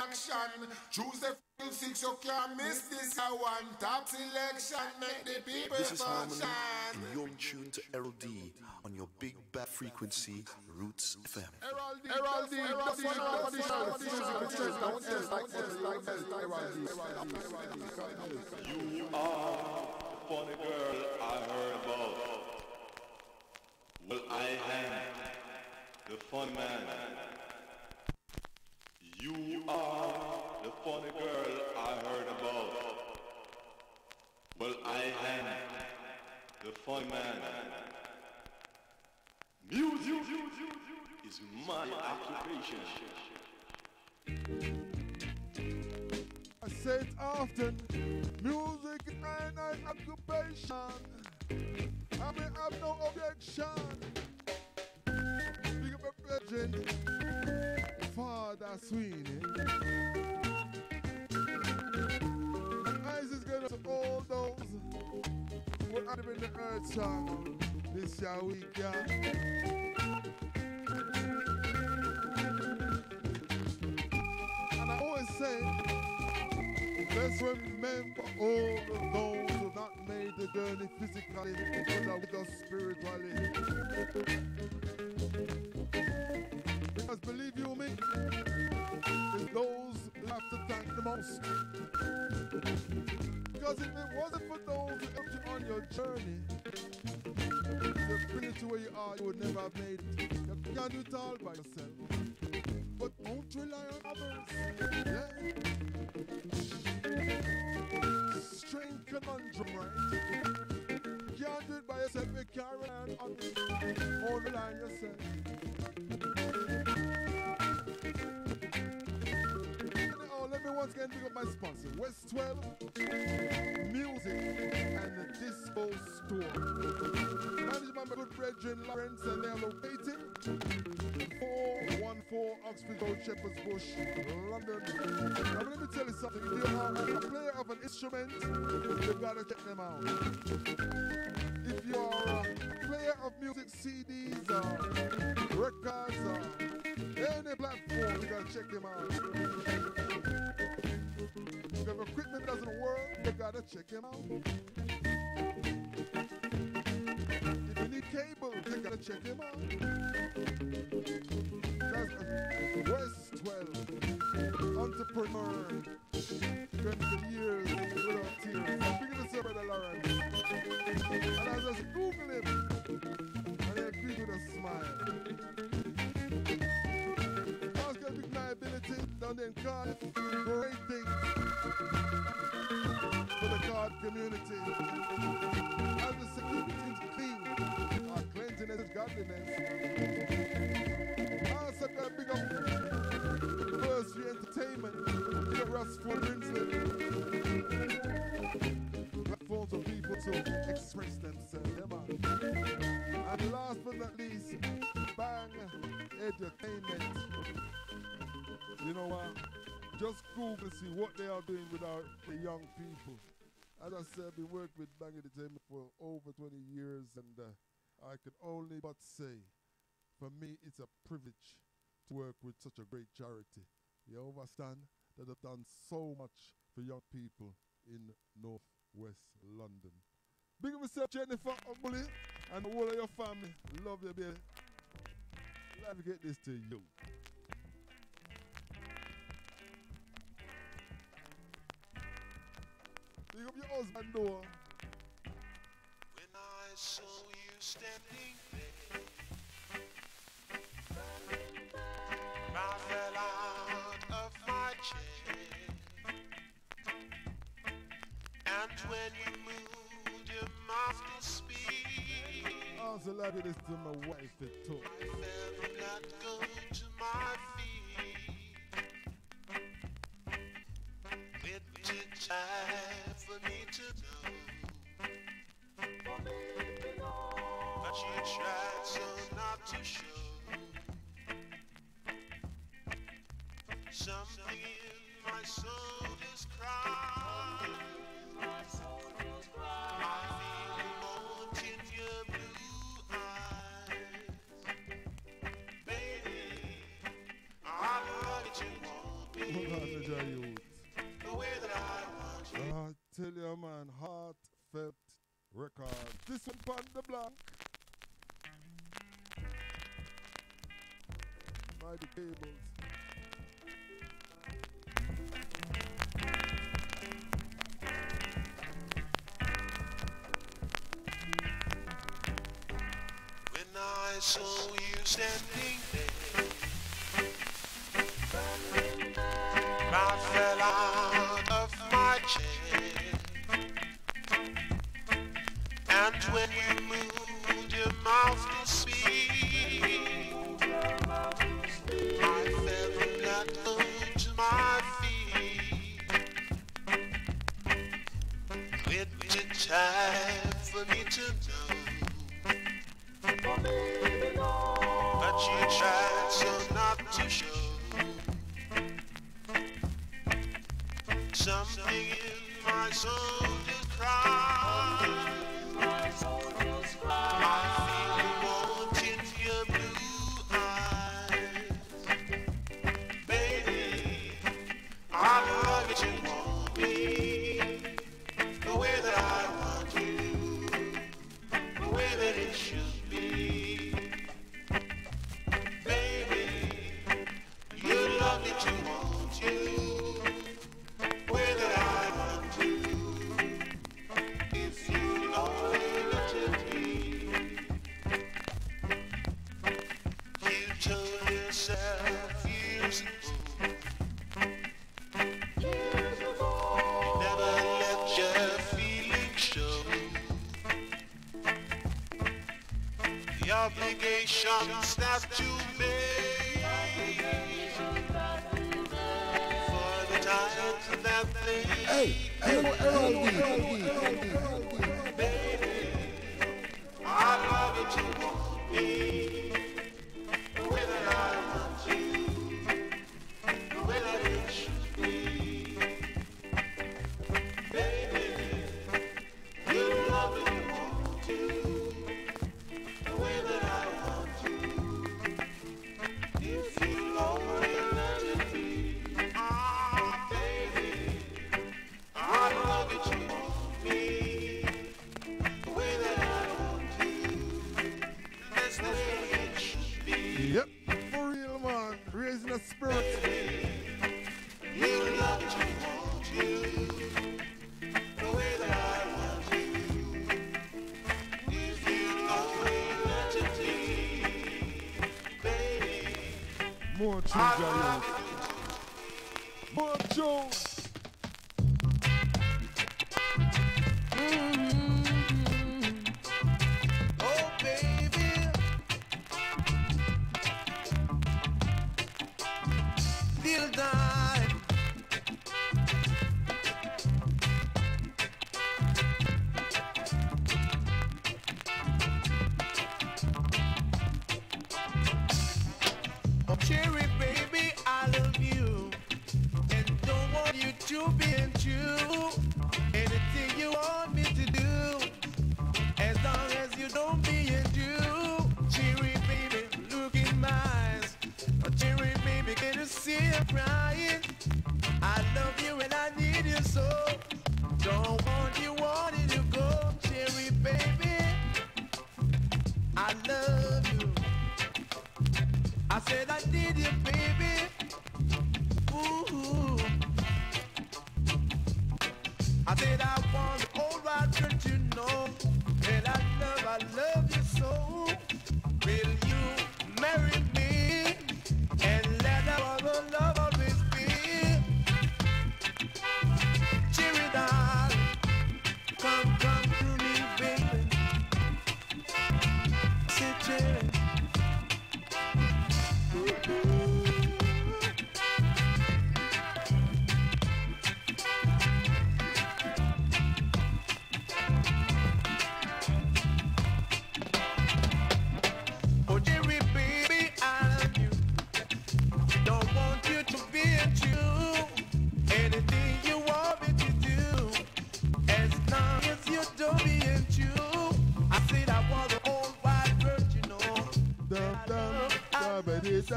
action. Choose the six, you can't miss this. I want top selection, make the people This is function. Harmony, and you're tuned to LD on your big bad frequency, Roots FM. Herald, Herald, Herald, You are funny girl I heard about. Well, I am the fun man. You are the funny girl I heard about. Well, I am the funny man. Music is my occupation. I say it often, music is my occupation. I may have no objection. Big up my legend, Father Sweeney. Eyes is going to all those who are in the earth song this year week, yeah. And I always say, let's remember all of those who not made the journey physically, but with us spiritually. Because believe you me, it's those who have to thank the most. Because if it wasn't for those who helped you on your journey, to bring you to where you are, you would never have made it. You can't do it all by yourself. But don't rely on others. Yeah. Strange conundrum, right? Can't do it by yourself, you carry on on on the line yourself. Once again pick up my sponsor, West 12 Music and the Disco Store. Managed by my good brethren Lawrence and they are located 414 Oxford Road, Shepherd's Bush, London. Now let me tell you something. If you are a player of an instrument, you've got to check them out. If you are a player of music CDs or records or any platform, you got to check them out. You got to check them out. If you need cable, you got to check them out. That's West 12, entrepreneur, 20 years without tears. I'm picking this up, Brother Lawrence. And I just Google him, and they agree with a smile. Ask a big NiaBility, down there in Cardiff, great community. As the security is clean, our cleanliness is godliness. Ah, also got big up First View Entertainment, Russ Ford Brinsley. Platforms for people to express themselves. And last but not least, Bang Edutainment. You know what? Just Google to see what they are doing with our the young people. As I said, been working with Bang Edutainment for over 20 years, and uh, I can only but say, for me, it's a privilege to work with such a great charity. You understand that have done so much for young people in northwest London. Big up yourself, Jennifer Ugly, and all of your family. Love you, baby. Let me get this to you. Big up your husband, Noah. When I saw you standing there, I fell out of my chair. And when you moved your mouth to speak, oh, I also love this to my wife, the talk. I go to my feet. Time for me to know. But you tried so not to show Something in my soul the tables. When I saw you standing there, I fell out of my chair. for me to do. But you tried so not to show. Something in my soul is crying. yourself years ago. Obligations that you made for the times that they. Hey, L-O-L-D. cherry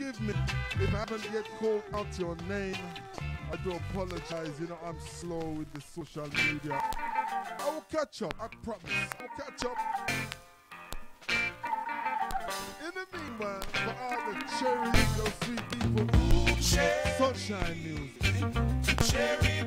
forgive me if I haven't yet called out your name. I do apologize. You know, I'm slow with the social media. I will catch up. I promise. I will catch up. In the meanwhile, for all the cherries, those sweet people, sunshine music. Cherry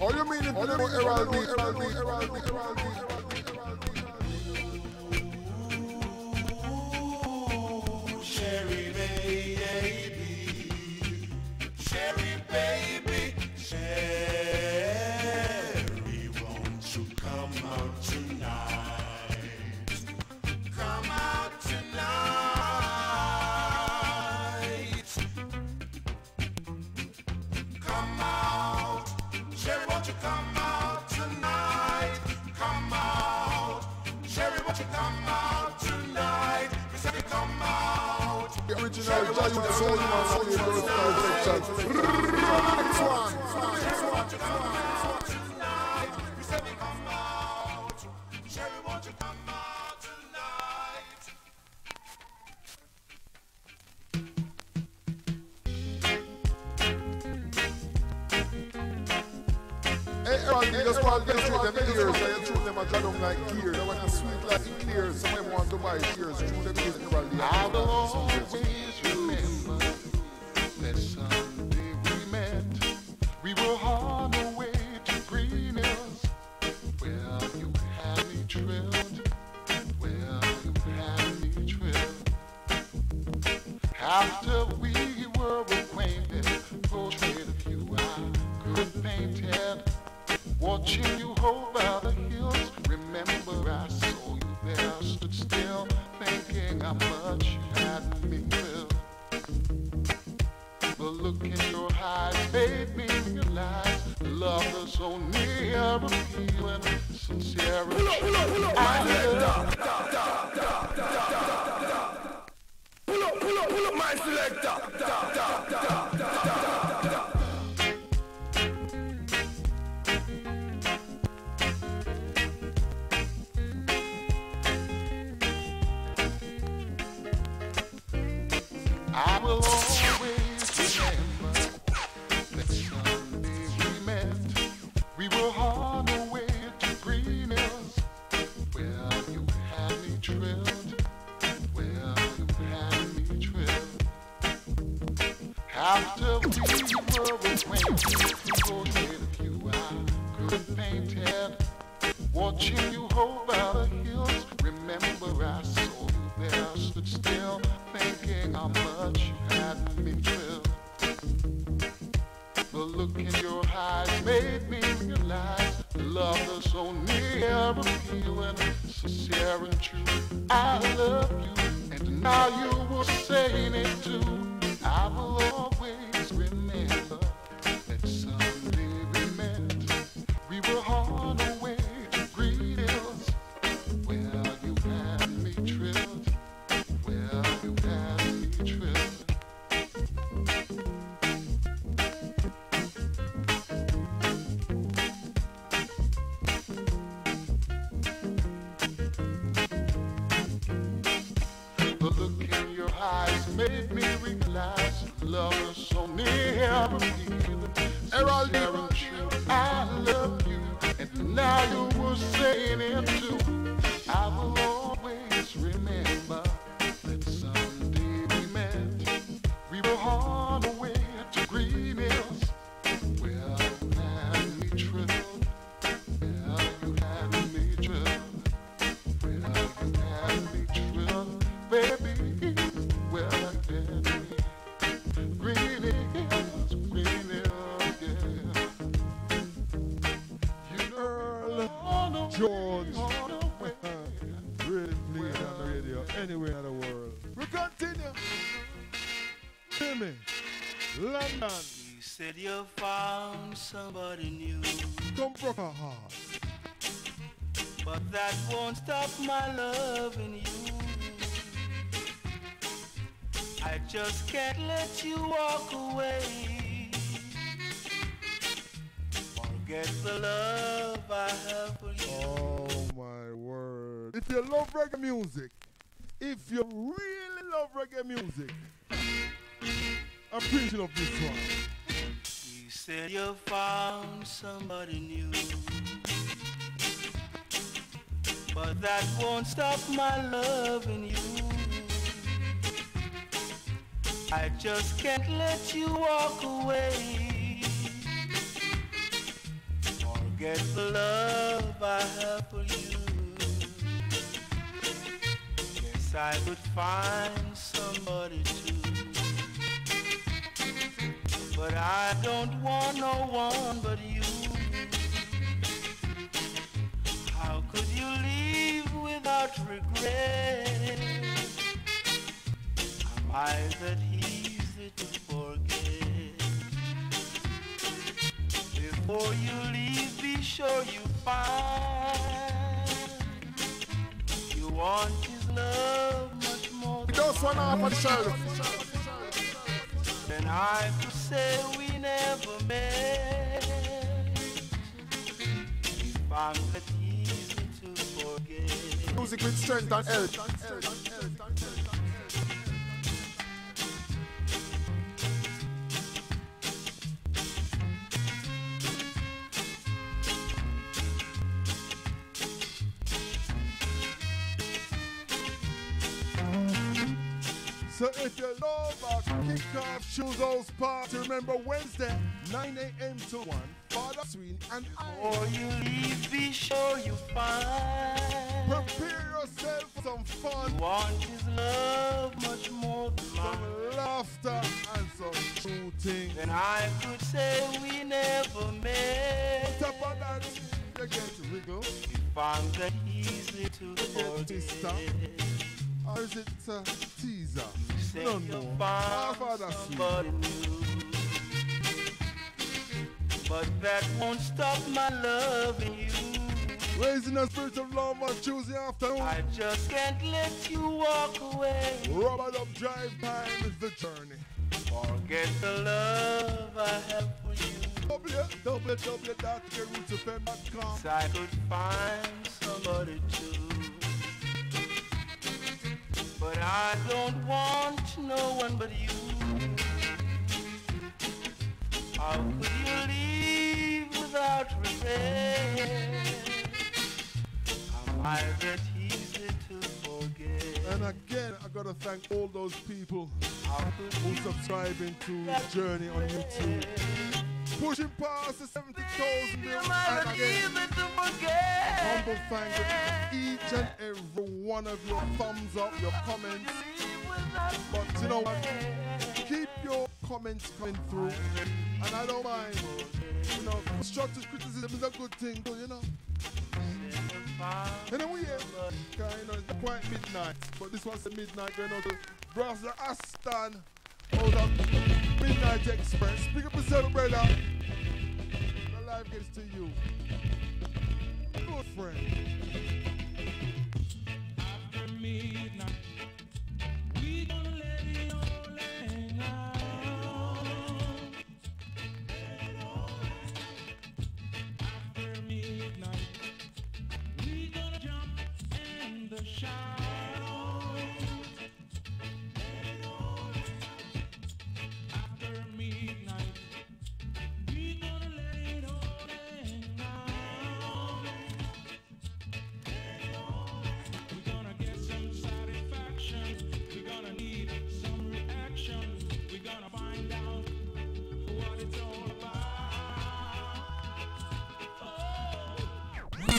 Oh, you mean if you know Herald original Giant Soul Man Flavor Style Section. Next one. Hey, After Thank you. George. on the way. Really playing on the radio anywhere in the world. We continue. Jimmy, London, You said you found somebody new, Don't broke her heart. but that won't stop my loving you. I just can't let you walk away. Forget the love I have for you. Oh my word. If you love reggae music, if you really love reggae music, I'm appreciate of this one. You said you found somebody new. But that won't stop my loving you. I just can't let you walk away. Forget the love I have for you. Guess I could find somebody too. But I don't want no one but you. How could you leave without regret? Am I that easy to forget? Before you leave, sure you find you want his love much more than Just one on the shoulder. then I could say we never met. I'm that easy to forget. Music with strength and help. If you love our kickoff shoes those party, remember Wednesday, 9 a.m. to 1. Father Sween and I. Before you leave, be sure you find Prepare yourself for some fun, you want his love much more than mine. some laughter, and some shooting. Then I could say we never met. Top of that, you get to wiggle. If I'm that easy to You get forget. Or is it uh, teaser? No, no. found Father somebody new. But that won't stop my loving you. Raising a spirit of love on Tuesday afternoon. I just can't let you walk away. Rub-a-dub drive time is the journey. Forget the love I have for you. www.rootsfm.com. I could find somebody too. But I don't want no one but you. How could you leave without regret? Am I that easy to forget? And again, I gotta thank all those people who subscribing to Journey on YouTube. Pushing past the 70,000 views. Am I And again, easy to forget? humble thanks to each and every one of your thumbs up, your comments. But you know what? Keep your comments coming through. And I don't mind. You know, constructive criticism is a good thing too, you know. Anyway, yeah, okay, you know, it's quite midnight, but this one's the midnight going on to Brother Aston Hold of Midnight Express. Pick up yourself, brother. The life gets to you. Good friend. After midnight, we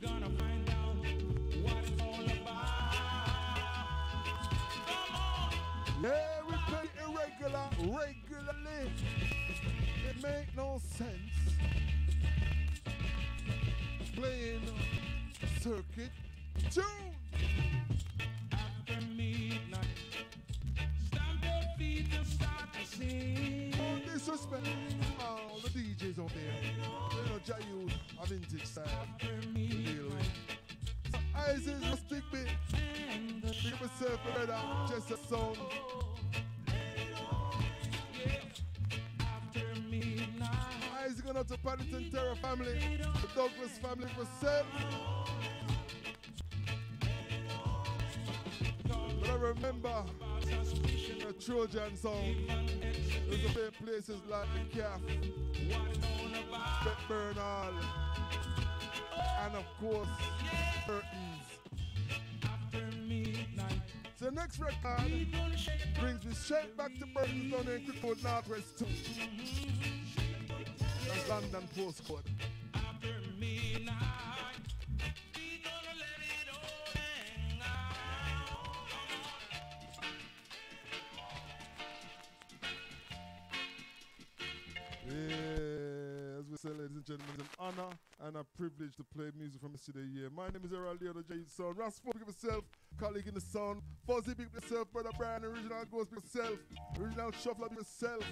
Yeah, we play irregular, regularly. It make no sense. Playing circuit tune. After midnight, stamp your feet and start to sing. No disrespect. All the DJs out there. You know, Jayu, a vintage style. Myself brother, just a sound. yeah. Isaac going out to Paddington Terror family, the Douglas family myself. But I remember the Trojan song. There's a few places like the Calf. Betburn Hall, and of course, Curtains. So the next record brings me straight back to Burton's and Cricklewood Northwest 2. That's London postcode. after midnight. Yeah, as we say, ladies and gentlemen, it's an honor and a privilege to play music from the year my name is Errol Leon J. Son. Rasmus, give yourself, colleague in the sun. Fuzzy, big yourself, brother Brian, original Ghost, big myself. original Shuffler, big yourself.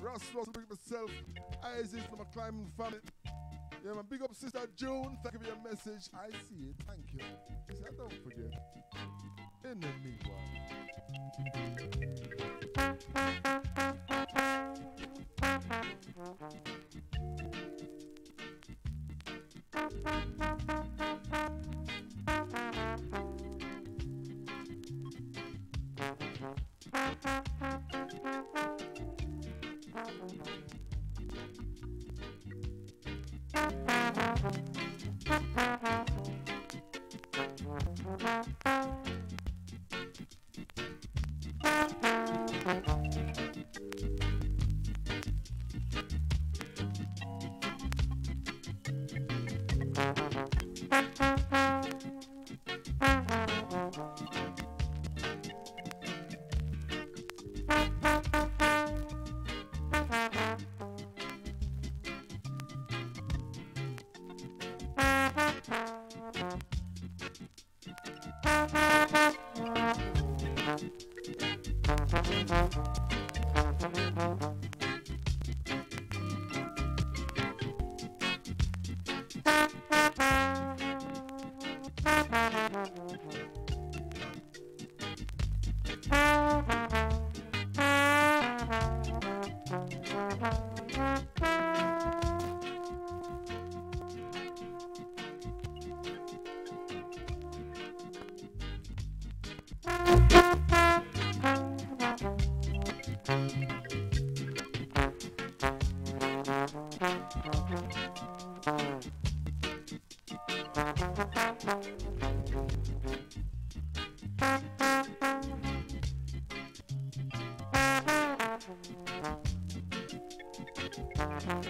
Rasmus, big yourself. Isaac from a climbing family. Yeah, my big up Sister June. Thank you for your message. I see it. Thank you. See, I don't forget. In the meanwhile. Thank you.